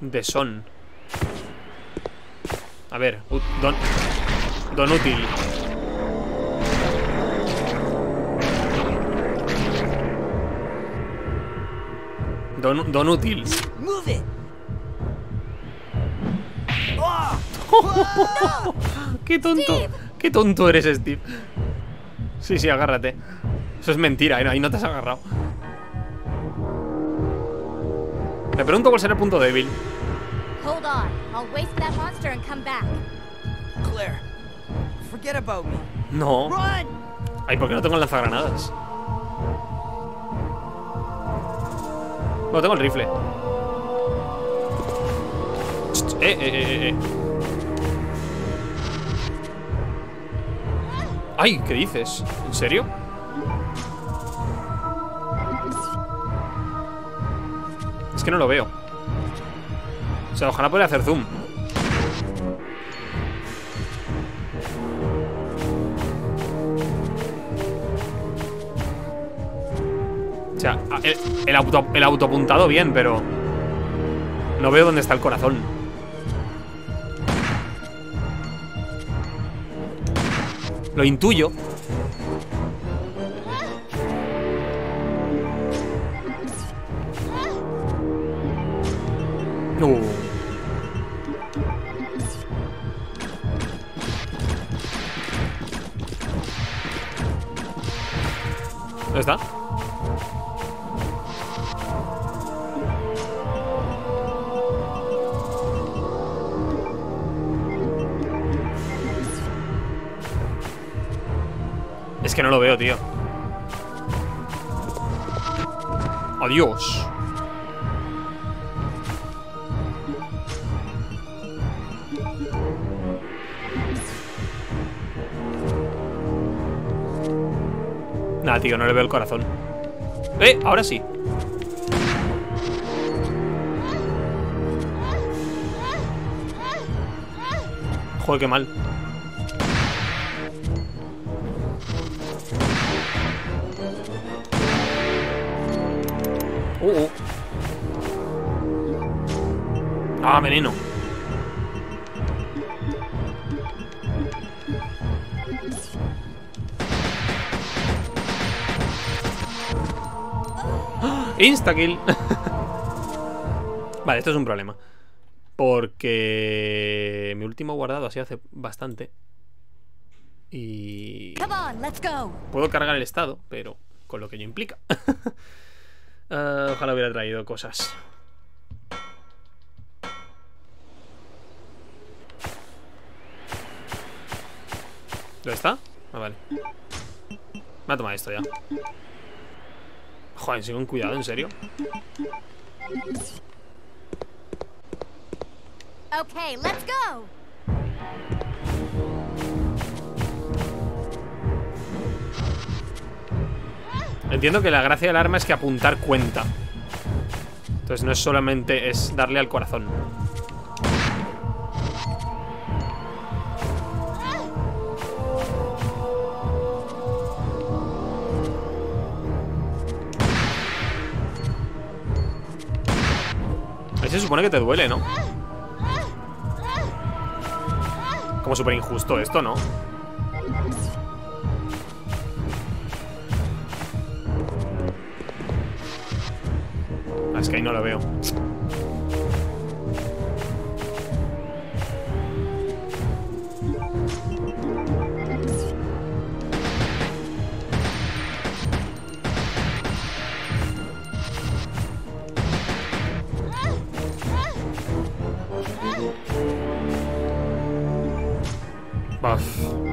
De son. A ver, don. Don útil. Don, don útil. Oh, ¡Qué tonto! ¡Qué tonto eres, Steve! Sí, sí, agárrate. Eso es mentira, ahí no, ahí no te has agarrado. Me pregunto cuál será el punto débil. Hold on. I'll waste that monster and come back. Claire, forget about me. No. Run! Ay, ¿por qué no tengo el lanzagranadas? No, tengo el rifle. Ch, Eh, eh, eh, eh. Ay, ¿qué dices? ¿En serio? Es que no lo veo. Sea, ojalá pudiera hacer zoom. O sea, el, auto, el autoapuntado bien, pero... No veo dónde está el corazón. Lo intuyo. Corazón. ¡Eh! Ahora sí. Joder, qué mal. Uh, uh. Ah, veneno. Instakill. vale, esto es un problema. Porque mi último guardado así hace bastante. Y puedo cargar el estado, pero con lo que ello implica. Ah, ojalá hubiera traído cosas. ¿Dónde está? Ah, vale. Me ha tomado esto ya. Joder, sigo con cuidado, ¿en serio? Okay, let's go. Entiendo que la gracia del arma es que apuntar cuenta. Entonces no es solamente es darle al corazón. se supone que te duele, ¿no? Como súper injusto esto, ¿no? Ah, es que ahí no lo veo Buf. Espera.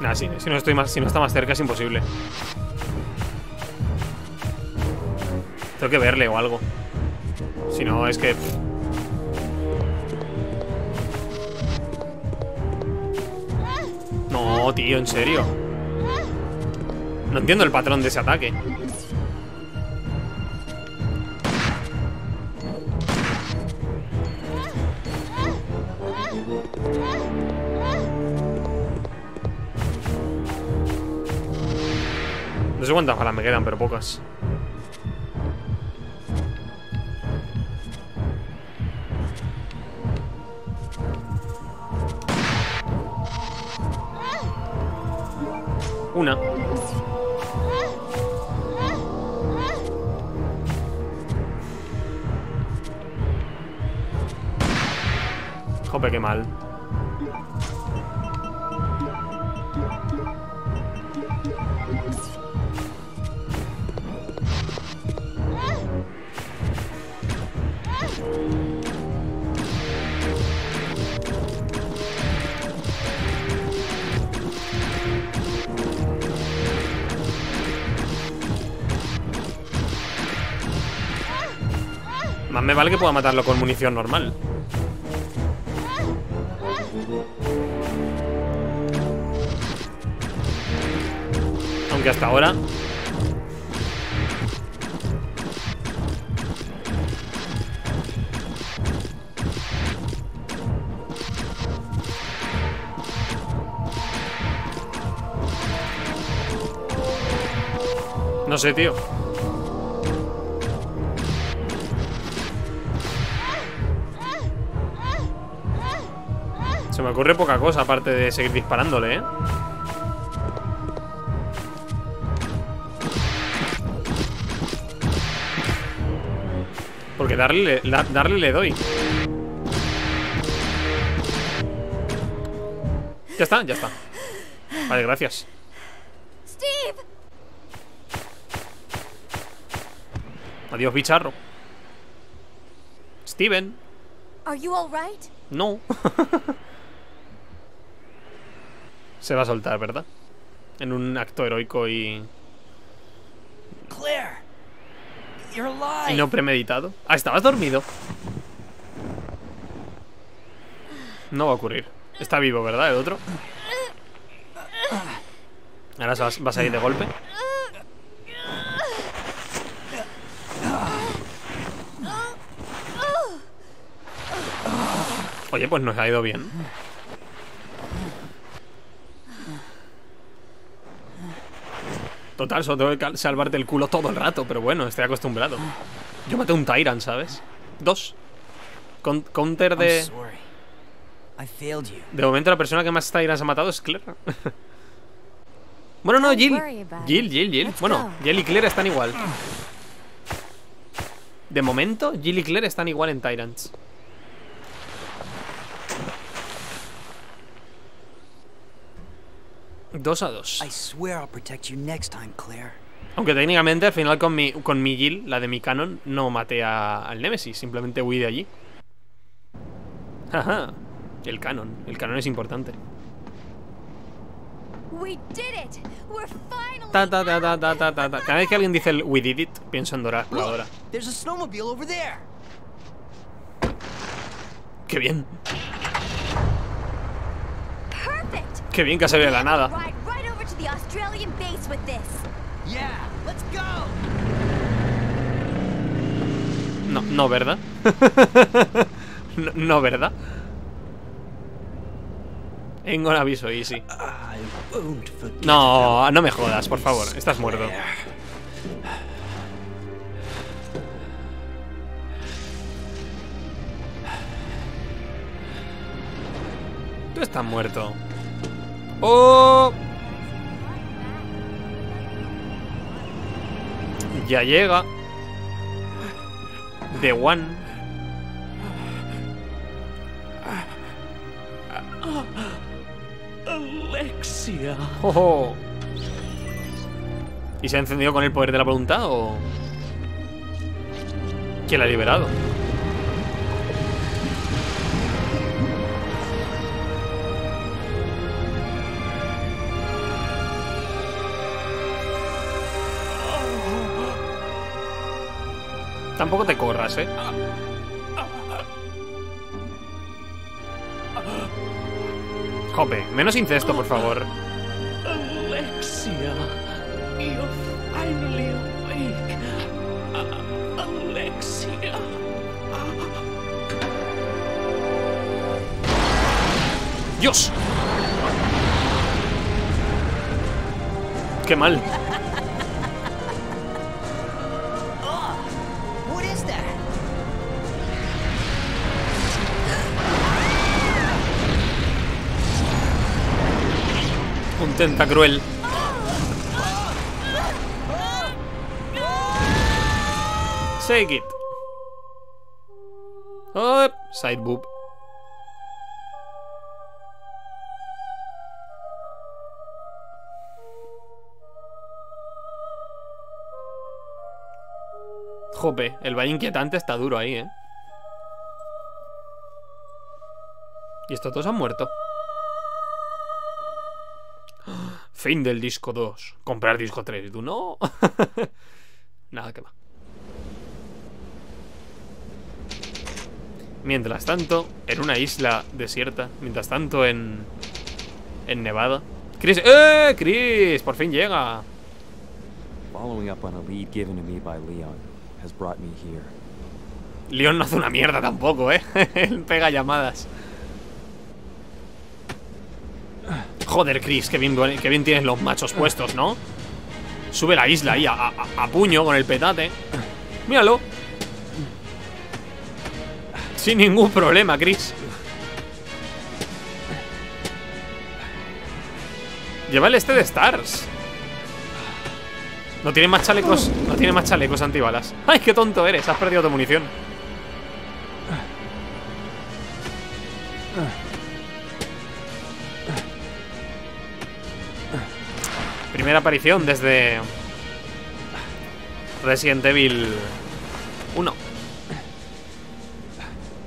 Nah, si, si no estoy más, si no está más cerca es imposible. Tengo que verle o algo. Si no, es que. No, tío, en serio. No entiendo el patrón de ese ataque. Cuántas balas me quedan, pero pocas. Una. Jope, qué mal. Que pueda matarlo con munición normal. Aunque hasta ahora... No sé, tío. Me ocurre poca cosa aparte de seguir disparándole, ¿eh? Porque darle, la- darle le doy. Ya está, ya está. Vale, gracias. Steve! Adiós, bicharro. Steven. Are you? No. Se va a soltar, ¿verdad? En un acto heroico y, Claire! You're y no premeditado. Ah, estabas dormido. No va a ocurrir. Está vivo, ¿verdad? El otro. Ahora vas, vas a ir de golpe. Oye, pues nos ha ido bien. Total, solo tengo que salvarte el culo todo el rato, pero bueno, estoy acostumbrado. Yo maté un Tyrant, ¿sabes? Dos. Con- counter de... sorry. I failed you. De momento la persona que más Tyrants ha matado es Claire. bueno, no, Jill. Jill. Jill, Jill. Bueno. Jill y Claire están igual. De momento, Jill y Claire están igual en Tyrants. 2 a 2. Aunque técnicamente al final con mi, con mi Gil, la de mi canon, no maté al Nemesis, simplemente huí de allí. Ajá. El canon. El canon es importante. Ta, ta, ta, ta, ta, ta, ta, Cada vez que alguien dice el we did it, pienso en Dora Exploradora. ¡Qué bien! Qué bien que salido de la nada. No, no, ¿verdad? no, no, ¿verdad? En un aviso easy. No, no me jodas, por favor. Estás muerto. Tú estás muerto. ¡Oh! Ya llega. The One. Alexia. Oh. ¿Y se ha encendido con el poder de la voluntad o...? ¿Quién la ha liberado? Tampoco te corras, ¿eh? Jope, menos incesto, por favor. Alexia. You're finally awake. A- Alexia. ¡Dios! ¡Qué mal! Un tentacruel. Shake it. Side boob. El valle inquietante está duro ahí, ¿eh? Y estos dos han muerto. Fin del disco 2. Comprar disco 3. Y tú no. Nada que va. Mientras tanto, en una isla desierta. Mientras tanto, en. En Nevada. Chris. ¡Eh! Chris! Por fin llega. Following up on a lead given to me by Leon has brought me here. Leon no hace una mierda tampoco, ¿eh? Él pega llamadas. Joder, Chris, qué bien, tienes los machos puestos, ¿no? Sube la isla ahí a, a- a puño con el petate. Míralo. Sin ningún problema, Chris. Lleva el este de Stars. No tiene más chalecos. No tiene más chalecos antibalas. ¡Ay, qué tonto eres! Has perdido tu munición. Primera aparición desde Resident Evil 1.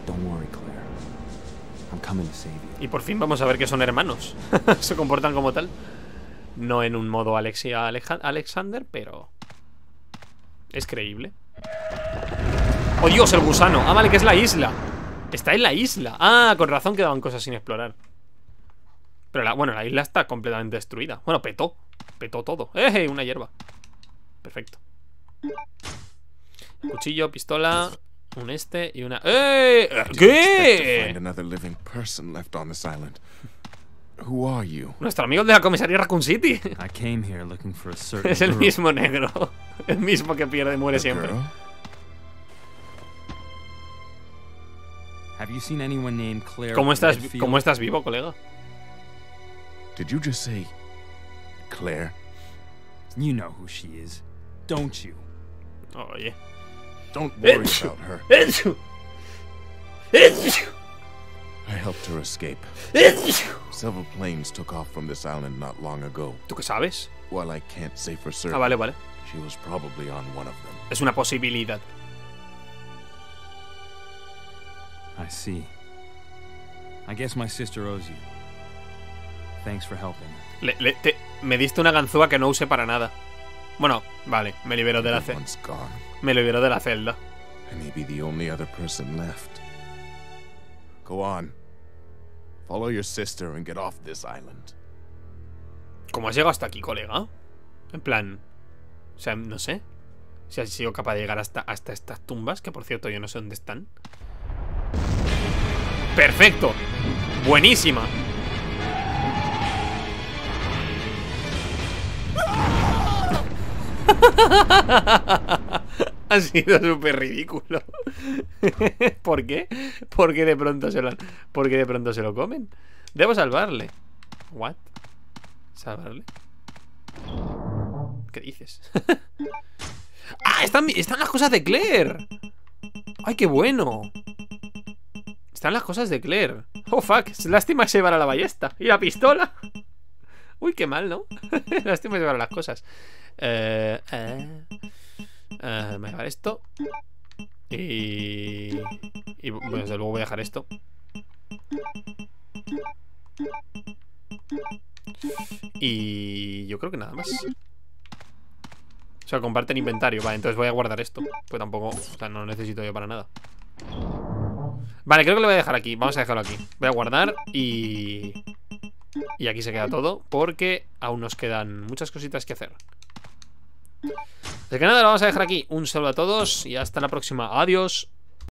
Don't worry, Claire. I'm coming to save you. Y por fin vamos a ver que son hermanos. Se comportan como tal. No en un modo Alexia Alexander, pero. Es creíble. ¡Oh Dios, el gusano! Ah, vale, que es la isla. Está en la isla. Ah, con razón quedaban cosas sin explorar. Pero la, bueno, la isla está completamente destruida. Bueno, petó. Petó todo. ¡Eh! Una hierba. Perfecto. Cuchillo, pistola. Un este y una. ¡Eh! ¿Qué? find another living person left on this island. Who are you? Nuestro amigo de la comisaría Raccoon City. I came here looking for a certain Es el mismo negro. El mismo que pierde y muere siempre. girl? Have you seen anyone named Claire ¿Cómo estás? ¿Cómo estás vivo, colega? Did you just say Claire? You know who she is, don't you? Oh, yeah. Don't worry It's- about her. ¡Echu! ¡Echu! I helped her escape. ¡Echu! Several planes took off from this island not long ago. ¿Tú qué sabes? While I can't say for certain, Ah, vale, vale. she was probably on one of them. Es una posibilidad. I see. I guess my sister owes you. Thanks for helping. Le- le- te- me diste una ganzúa que no usé para nada. Bueno, vale, me libero de la ce- Everyone's gone. me libero de la celda. I may be the only other person left. Go on. Follow your sister and get off this island. ¿Cómo has llegado hasta aquí, colega? En plan... O sea, no sé. Si has sido capaz de llegar hasta, hasta estas tumbas, que por cierto yo no sé dónde están. ¡Perfecto! ¡Buenísima! ha sido súper ridículo. ¿Por qué? Porque de pronto se lo porque de pronto se lo comen. Debo salvarle. What? ¿Salvarle? ¿Qué dices? ¡Ah! Están, están las cosas de Claire. ¡Ay, qué bueno! Están las cosas de Claire. Oh, fuck. Lástima que se llevara la ballesta. Y la pistola. Uy, qué mal, ¿no? lástima que se llevara las cosas. Eh, eh, eh, voy a dejar esto. Y... Y desde luego voy a dejar esto. Y yo creo que nada más. O sea, comparten inventario. Vale, entonces voy a guardar esto. Pues tampoco, no lo necesito yo para nada. Vale, creo que lo voy a dejar aquí. Vamos a dejarlo aquí. Voy a guardar y... Y aquí se queda todo Porque aún nos quedan muchas cositas que hacer Así que nada, lo vamos a dejar aquí. Un saludo a todos y hasta la próxima. Adiós